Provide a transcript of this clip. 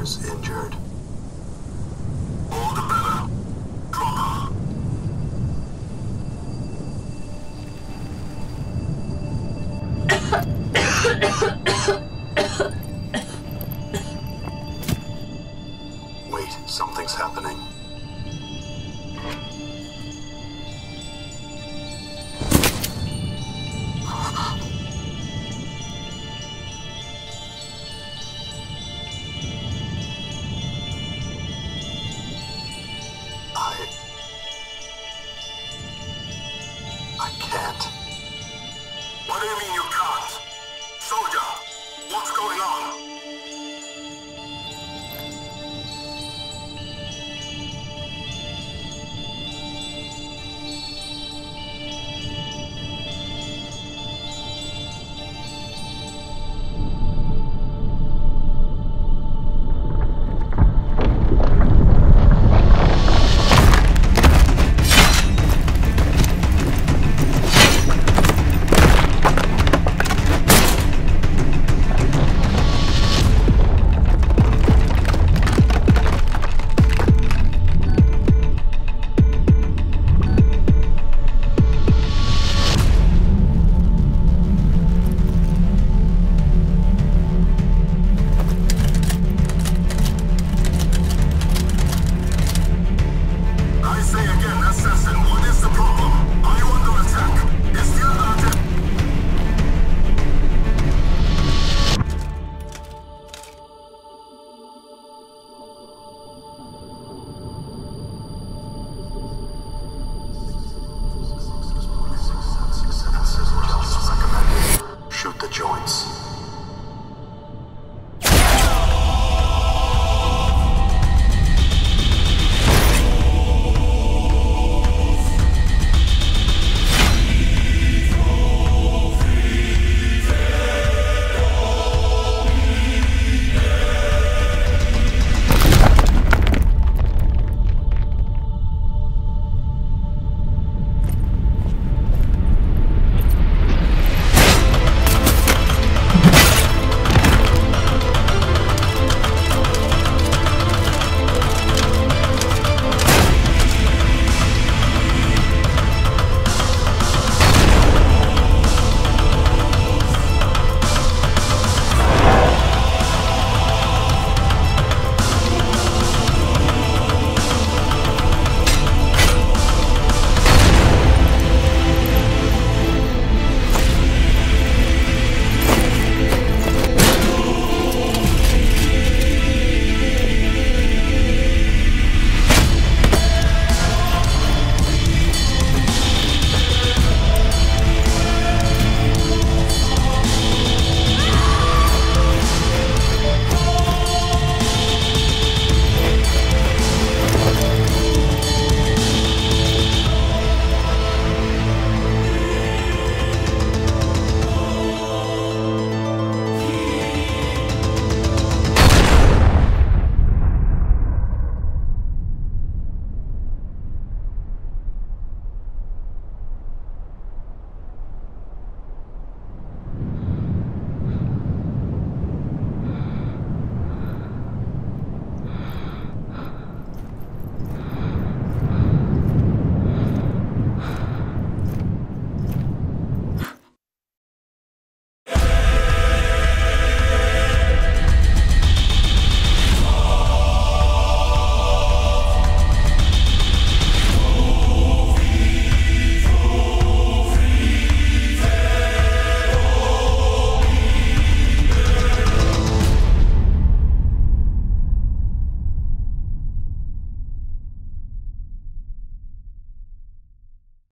appears injured. On? joints.